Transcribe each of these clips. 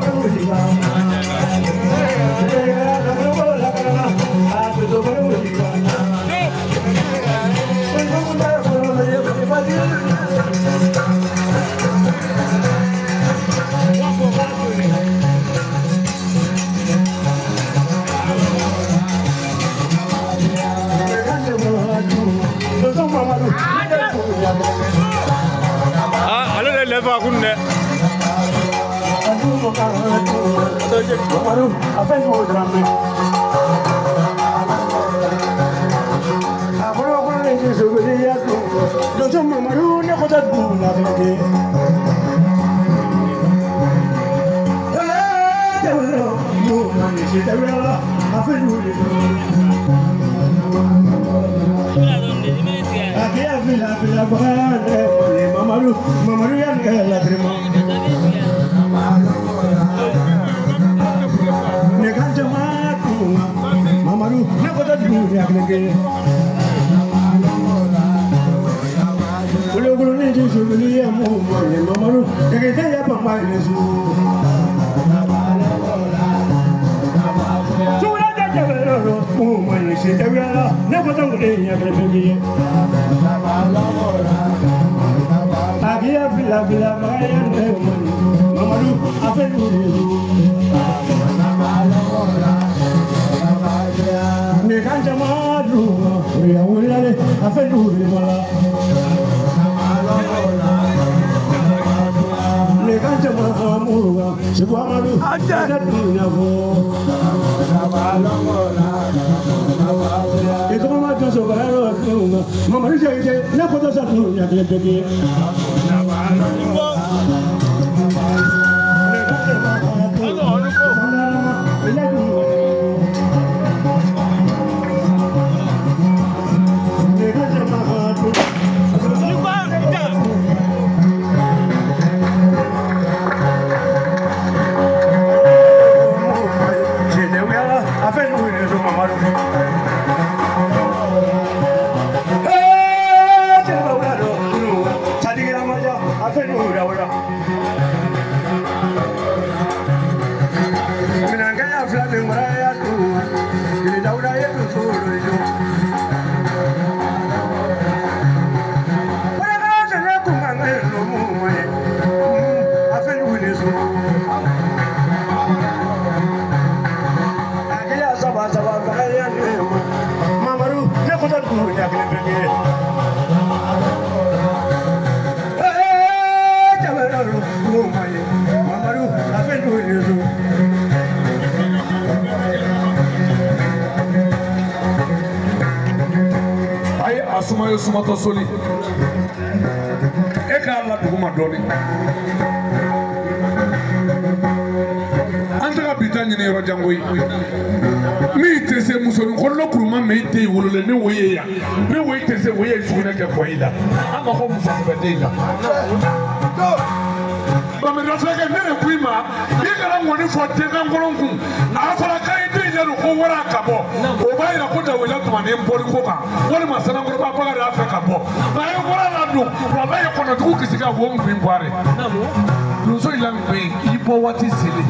不行干。Umarım afen olduran mı? Afro okulu ne için tó ti mú mi àgbègbè. ológun ní ìdí ìṣòro ní yẹ mú ọmọ yẹn mọ́mọ́rún kẹ̀kẹ́ tẹ́ yẹ pàpà ilẹ̀ sùn. sùwúrọ̀ jẹjẹ bẹ̀rẹ̀ lọ́rọ̀ mú ọmọ yẹn ṣe ẹ̀wúrẹ́ lọ lẹ́kọ̀ọ́ tó ń gbé yẹn bẹ̀rẹ̀ bẹ̀rẹ̀ àbí àfìlàfìlà máa yẹ mọ́mọ́rún afẹ́ lóore ne kan jama duma re awula le afe dure mala ne kan jama muruga sibu amadu ne dunya fo ikoma so bara yɔrɔ tunu nga mamadu jɛ ite ne kɔtɔ sa tunu Mamaru, ne kadar kuru ya gelebilir. sumatɔ soli e k'a la dugu ma dɔɔni an taga bi ta ɲini yɔrɔ jango ye min tɛ se musonin kɔnɔna kuruma mɛ i tɛ wololen ne wo ye yan ne wo i tɛ se wo ye sugunɛ kɛ kɔ i la an ka fɔ muso sɛbɛ den kan. bamidɔ fulakɛ ne de ko i ma i kana ŋɔni fɔ den kan kun a fɔra k'a ye den. yadu ko wara ka bɔ o b'a yira ko dawuda tuma ni bɔli ko kan walima sanankɔrɔba bakari y'a fɛ ka bɔ nka a ye wara ladon wala ye kɔnɔjugu kisi ka wo min bɔre donso in lamɛn bɛ i bɔ waati seli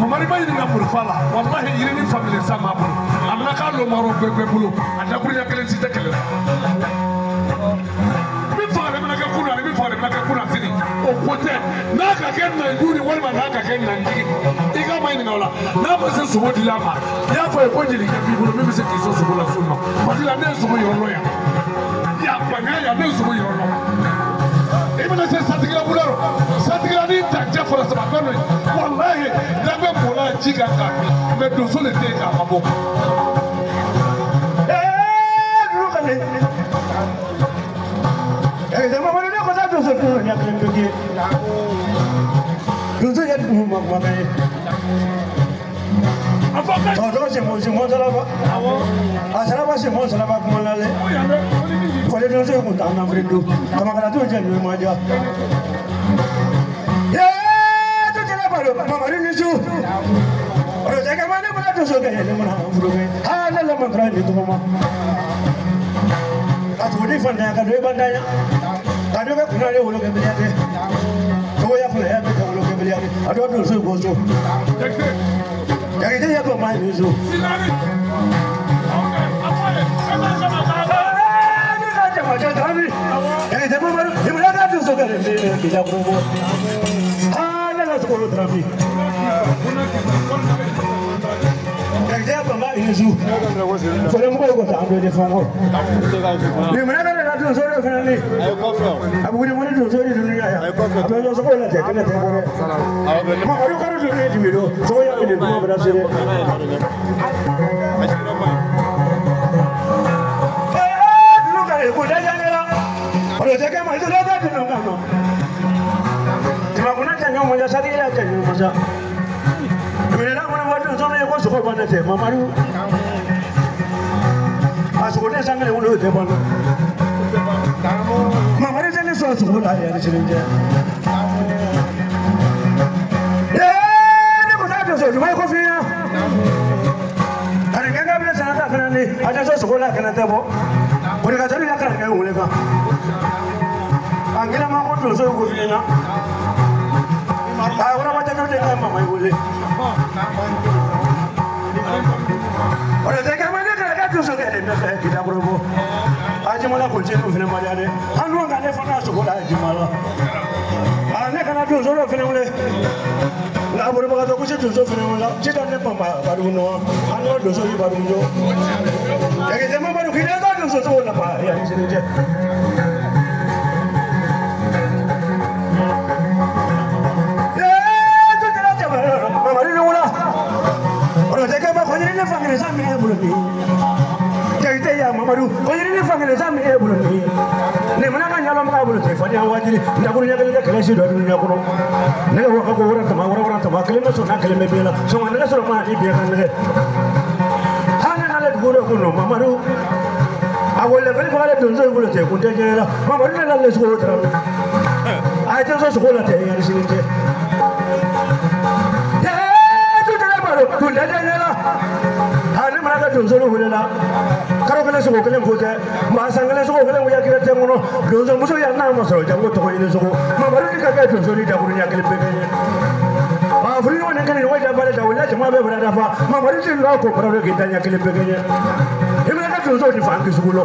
mamari b'a ɲininka murifa la walahi yiri ni famile sa m'a bolo a bɛna k'a lɔ maro bɛɛ bɛɛ bolo a dakuruya kelen si tɛ kɛlɛ la kunna sini o ko tɛ n'a ka kɛ nanju ni walima n'a ka kɛ nanjigi ma ɲininka o la n'a ma se sogo dili a ma y'a fɔ ye ko jelikɛ b'i bolo min bɛ se k'i sɔn sogo la sun na parce que ne ye sogo yɔrɔ yan y'a gbanga yan ne ye sogo yɔrɔ dɔn i bɛna se satigila bolo rɔ satigila ni dancɛ fɔra saba fɛn dɔ ye walahi n'a bɛ bɔla ji kan k'a min mɛ donso de tɛ yen k'a ma bɔ. donso ɲɛ kelen to k'i Donso yɛrɛ tun ma kuma bɛɛ ọ̀dọ́ ṣèmọ̀ ṣèmọ̀ sọ́lábà àṣàlábà ṣèmọ̀ sọ́lábà kúmọ̀ lálẹ́ kọ́lé ní ọjọ́ ìkùntà náà fúre kàmàkàlà tó ń jẹ́ ìlú ìmọ̀ ajá. yéé tó jẹ́ lábàlọ́ mamari ní sùn ọ̀dọ̀ jẹ́ kẹ́mọ́ ní múlá tó sọ̀kẹ́ yẹn ní múlá àwọn fúru mi á lẹ́lẹ́ mọ̀ kúrẹ́ ní tọ́mọ́ àtúndì fàndàyà kàdó ibà dáyà kàdó bẹ́ẹ̀ kúnlẹ̀ wọlé ya ọdọọdún oṣù ìgbò oṣù jẹrìndínlẹ kò máa ń lò oṣù. Fọlọ́mùkọ́ yóò kọ̀ tà ń lò ní fún ọ. Bìmọ̀ náà dùn sórí òfin náà lè. àbúkúni mo ní dùn sórí ìdùnnú yà yà. àbẹ yọ sọkọ ìlànà tẹ kẹlẹ tẹ bọ bẹ. mọ ọdún kọdún dùn ní ìdìbò lọ sọwọ yà ìdìbò mọ bẹ̀rẹ̀ sí dẹ. dunu ka èkó dájá ní la ọ̀dọ̀ tẹ kẹ́ mọ̀ ìdílé ọ̀dọ̀ dunu kan nọ. tìmọ̀kùnrin tẹ̀ ń yọ mọ̀já sáré ilé tẹ̀ ń yọ mọ̀já. ìrìnà kọ́ni wọ́n dùn sórí èkó sọkọ ìbọn tẹ̀ mọ̀ àsìkò ní ẹ̀sán kẹ́lẹ̀ wọn ló tẹ̀ bọ́ lọ mamari jeli sọ tugu la yẹrẹ jeli jẹ. ee ne ko n'a jọ sọ juma ye ko ni a jẹ sọ sogo la kɛnɛ tɛ bɔ o de ka sɔrɔ i ka kari kɛ wele kan. a gɛlɛn ma ko donso ye ko fi yan. a wɛrɛ ma jate de ka mama ye wele. o de tɛ kɛ ma ne nana kɛ donso kɛ de nɔfɛ Adémọ́lá kò tiẹ̀ fún fẹnẹ mọ́lẹ́ dɛ an dun ka ne fana sogo la Adémọ́lá aa ne kana donso dɔ fɛnɛ wele nka a bolibagatɔ ko se donso fɛnɛ wele ci da ne panpa badugu nɔgɔ an n'o donso yi badugu jɔ jagɛjɛma badugu k'i da ka donso sogo nafa yanni sini tɛ. si dɔ dun ɲɛkɔrɔ nɛgɛ wa ka ko wara tama wara wara tama kelen bɛ sɔn n'a kelen bɛ bin na sɔngɔ nɛgɛ sɔrɔ kuma ni bin ka nɛgɛ hali n'ale dugu de kun don mamadu a wele fɛn fagalen donso in bolo cɛ kun tɛ diɲɛ la mamadu nana ne sogo tara a ye tɛnso sogo la tɛ yanni sini cɛ tɛ tu tɛ ne balo kun tɛ diɲɛ la hali ne mana kɛ donso in wele la kelen sogo kelen ko tɛ maa san kelen sogo kelen ko yakira tɛ kɔnɔ donso muso yan n'a ma sɔrɔ jango tɔgɔ ɲini sogo mamadu de ka kɛ donso ni dakuru ɲɛ kelen bɛɛ ye maa furu ɲɔgɔn ni kɛnɛ ɲɔgɔn janfa de da o la jama bɛɛ fana dafa mamadu ti lɔ ko kɔrɔ de k'i da ɲɛ kelen bɛɛ ye i bɛ ka donso ni fan kisi wolo.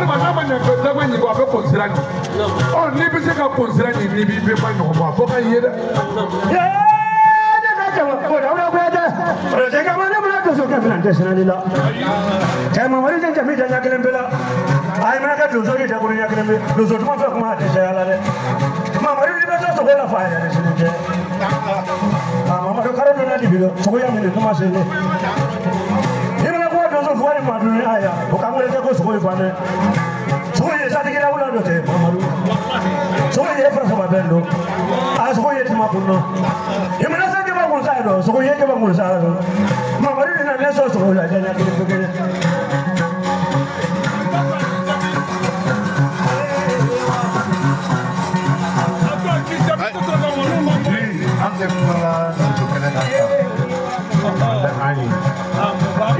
walima n'a ma ɲɛ fɛ jago ɲini kɔ a bɛ kɔnsira ɲi ɔ n'i bɛ se ka kɔnsira ɲi n'i b'i bɛnba ɲɔgɔn bɔ a fɔ ka ye dɛ. cɛman wari to sogo a yɛrɛ kuwani maduni haya ukamwelekea kwa sokoni fane sokoni ya sadi kila ula ndote mamadu sokoni ya frasa mapendo a sokoni ya tima kunno imana sadi ba kunsa ndo sokoni ya ba kunsa ndo mamadu ni na leso sokoni ya jana kile kile Thank you.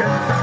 America.